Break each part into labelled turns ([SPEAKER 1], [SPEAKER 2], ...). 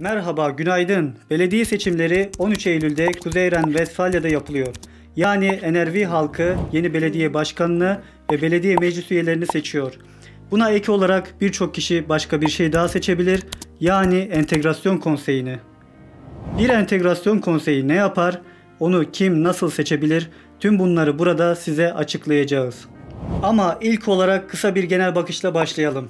[SPEAKER 1] Merhaba, günaydın. Belediye seçimleri 13 Eylül'de Kuzeyren Westfalya'da yapılıyor. Yani NRV halkı yeni belediye başkanını ve belediye meclis üyelerini seçiyor. Buna ek olarak birçok kişi başka bir şey daha seçebilir. Yani entegrasyon konseyini. Bir entegrasyon konseyi ne yapar? Onu kim nasıl seçebilir? Tüm bunları burada size açıklayacağız. Ama ilk olarak kısa bir genel bakışla başlayalım.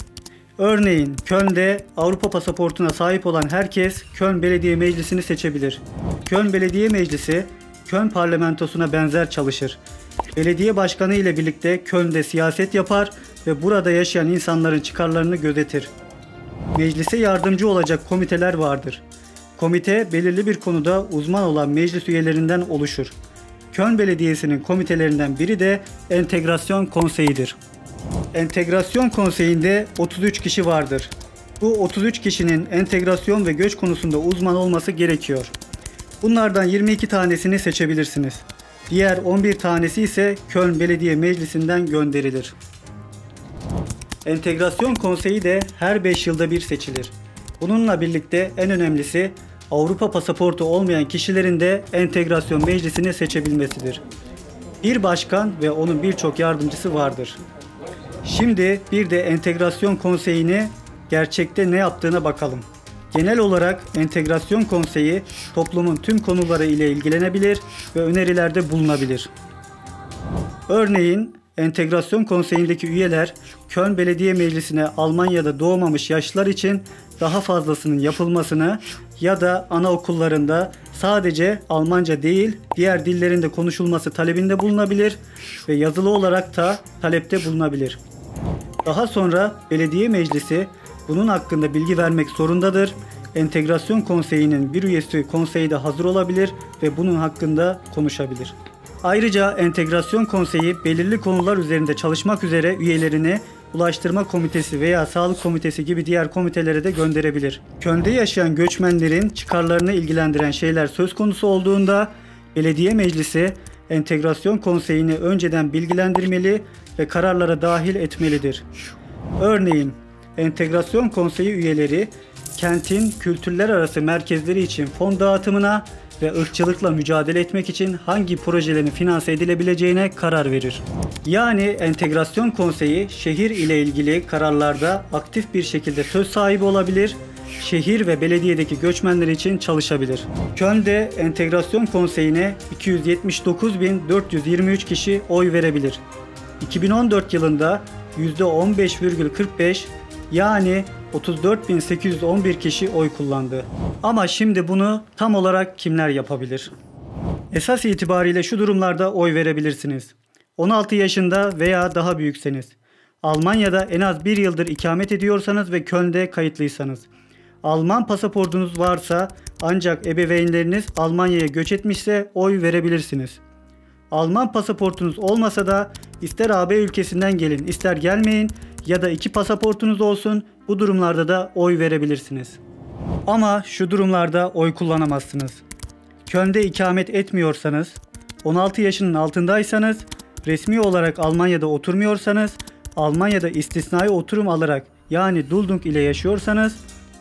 [SPEAKER 1] Örneğin Köln'de Avrupa pasaportuna sahip olan herkes Köln Belediye Meclisi'ni seçebilir. Köln Belediye Meclisi Köln parlamentosuna benzer çalışır. Belediye başkanı ile birlikte Köln'de siyaset yapar ve burada yaşayan insanların çıkarlarını gözetir. Meclise yardımcı olacak komiteler vardır. Komite belirli bir konuda uzman olan meclis üyelerinden oluşur. Köln Belediyesi'nin komitelerinden biri de Entegrasyon Konseyi'dir. Entegrasyon Konseyi'nde 33 kişi vardır. Bu 33 kişinin entegrasyon ve göç konusunda uzman olması gerekiyor. Bunlardan 22 tanesini seçebilirsiniz. Diğer 11 tanesi ise Köln Belediye Meclisi'nden gönderilir. Entegrasyon Konseyi de her 5 yılda bir seçilir. Bununla birlikte en önemlisi Avrupa pasaportu olmayan kişilerin de entegrasyon meclisini seçebilmesidir. Bir başkan ve onun birçok yardımcısı vardır. Şimdi bir de entegrasyon konseyini gerçekte ne yaptığına bakalım. Genel olarak entegrasyon konseyi toplumun tüm konuları ile ilgilenebilir ve önerilerde bulunabilir. Örneğin entegrasyon konseyindeki üyeler Köln Belediye Meclisi'ne Almanya'da doğmamış yaşlılar için daha fazlasının yapılmasını ya da anaokullarında sadece Almanca değil diğer dillerinde konuşulması talebinde bulunabilir ve yazılı olarak da talepte bulunabilir. Daha sonra belediye meclisi bunun hakkında bilgi vermek zorundadır. Entegrasyon konseyinin bir üyesi konseyde hazır olabilir ve bunun hakkında konuşabilir. Ayrıca entegrasyon konseyi belirli konular üzerinde çalışmak üzere üyelerini Ulaştırma Komitesi veya Sağlık Komitesi gibi diğer komitelere de gönderebilir. Köln'de yaşayan göçmenlerin çıkarlarını ilgilendiren şeyler söz konusu olduğunda belediye meclisi entegrasyon konseyini önceden bilgilendirmeli ve kararlara dahil etmelidir. Örneğin entegrasyon konseyi üyeleri kentin kültürler arası merkezleri için fon dağıtımına ve ırkçılıkla mücadele etmek için hangi projelerin finanse edilebileceğine karar verir. Yani entegrasyon konseyi şehir ile ilgili kararlarda aktif bir şekilde söz sahibi olabilir, şehir ve belediyedeki göçmenler için çalışabilir. Köln'de entegrasyon konseyine 279.423 kişi oy verebilir. 2014 yılında %15,45 yani 34.811 kişi oy kullandı. Ama şimdi bunu tam olarak kimler yapabilir? Esas itibariyle şu durumlarda oy verebilirsiniz. 16 yaşında veya daha büyükseniz. Almanya'da en az bir yıldır ikamet ediyorsanız ve Köln'de kayıtlıysanız. Alman pasaportunuz varsa ancak ebeveynleriniz Almanya'ya göç etmişse oy verebilirsiniz. Alman pasaportunuz olmasa da ister AB ülkesinden gelin ister gelmeyin ya da iki pasaportunuz olsun bu durumlarda da oy verebilirsiniz. Ama şu durumlarda oy kullanamazsınız. Köln'de ikamet etmiyorsanız, 16 yaşının altındaysanız, resmi olarak Almanya'da oturmuyorsanız, Almanya'da istisnai oturum alarak yani Duldung ile yaşıyorsanız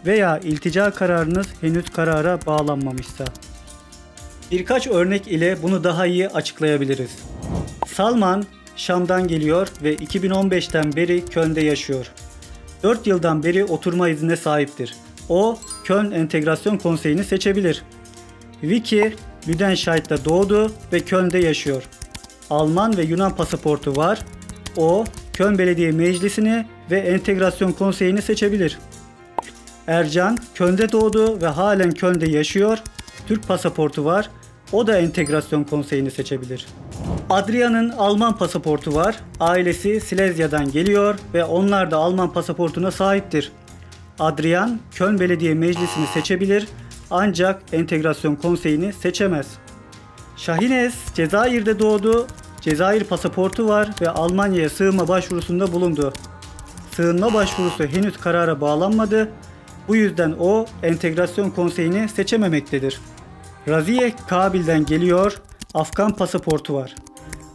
[SPEAKER 1] veya iltica kararınız henüz karara bağlanmamışsa. Birkaç örnek ile bunu daha iyi açıklayabiliriz. Salman Şam'dan geliyor ve 2015'ten beri Köln'de yaşıyor. 4 yıldan beri oturma iznine sahiptir. O, Köln Entegrasyon Konseyi'ni seçebilir. Vicky, Lüdenscheid'de doğdu ve Köln'de yaşıyor. Alman ve Yunan pasaportu var. O, Köln Belediye Meclisi'ni ve Entegrasyon Konseyi'ni seçebilir. Ercan, Köln'de doğdu ve halen Köln'de yaşıyor. Türk pasaportu var. O da Entegrasyon Konseyi'ni seçebilir. Adrian'ın Alman pasaportu var. Ailesi Silezya'dan geliyor ve onlar da Alman pasaportuna sahiptir. Adrian, Köln Belediye Meclisi'ni seçebilir ancak Entegrasyon Konseyi'ni seçemez. Şahines Cezayir'de doğdu, Cezayir pasaportu var ve Almanya'ya sığınma başvurusunda bulundu. Sığınma başvurusu henüz karara bağlanmadı. Bu yüzden o Entegrasyon Konseyi'ni seçememektedir. Raziye Kabil'den geliyor, Afgan pasaportu var.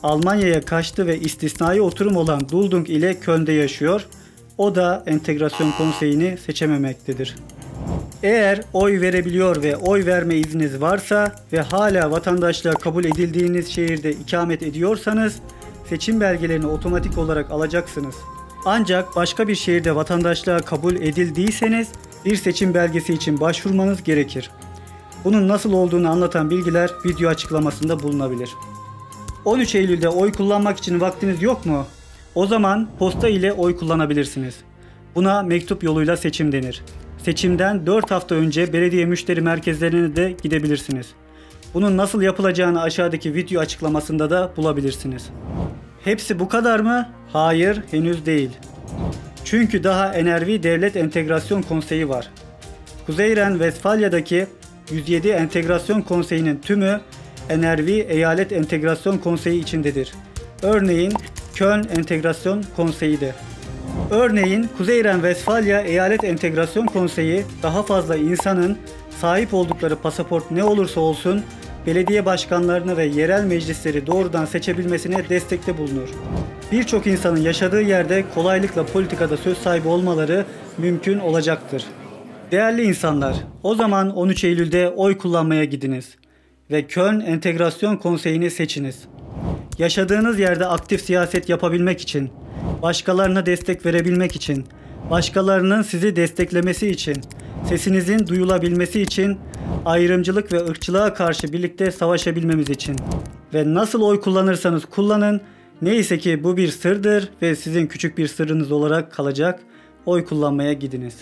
[SPEAKER 1] Almanya'ya kaçtı ve istisnai oturum olan Duldung ile Köln'de yaşıyor. O da entegrasyon konseyini seçememektedir. Eğer oy verebiliyor ve oy verme izniniz varsa ve hala vatandaşlığa kabul edildiğiniz şehirde ikamet ediyorsanız seçim belgelerini otomatik olarak alacaksınız. Ancak başka bir şehirde vatandaşlığa kabul edildiyseniz bir seçim belgesi için başvurmanız gerekir. Bunun nasıl olduğunu anlatan bilgiler video açıklamasında bulunabilir. 13 Eylül'de oy kullanmak için vaktiniz yok mu? O zaman posta ile oy kullanabilirsiniz. Buna mektup yoluyla seçim denir. Seçimden 4 hafta önce belediye müşteri merkezlerine de gidebilirsiniz. Bunun nasıl yapılacağını aşağıdaki video açıklamasında da bulabilirsiniz. Hepsi bu kadar mı? Hayır, henüz değil. Çünkü daha NRV Devlet Entegrasyon Konseyi var. Kuzeyren Westfalya'daki 107 Entegrasyon Konseyi'nin tümü NRV Eyalet Entegrasyon Konseyi içindedir. Örneğin Köln Entegrasyon Konseyi de. Örneğin Kuzeyren Westfalya Eyalet Entegrasyon Konseyi daha fazla insanın sahip oldukları pasaport ne olursa olsun belediye başkanlarını ve yerel meclisleri doğrudan seçebilmesine destekte bulunur. Birçok insanın yaşadığı yerde kolaylıkla politikada söz sahibi olmaları mümkün olacaktır. Değerli insanlar, o zaman 13 Eylül'de oy kullanmaya gidiniz ve Köln Entegrasyon Konseyi'ni seçiniz. Yaşadığınız yerde aktif siyaset yapabilmek için, başkalarına destek verebilmek için, başkalarının sizi desteklemesi için, sesinizin duyulabilmesi için, ayrımcılık ve ırkçılığa karşı birlikte savaşabilmemiz için. Ve nasıl oy kullanırsanız kullanın, neyse ki bu bir sırdır ve sizin küçük bir sırrınız olarak kalacak. Oy kullanmaya gidiniz.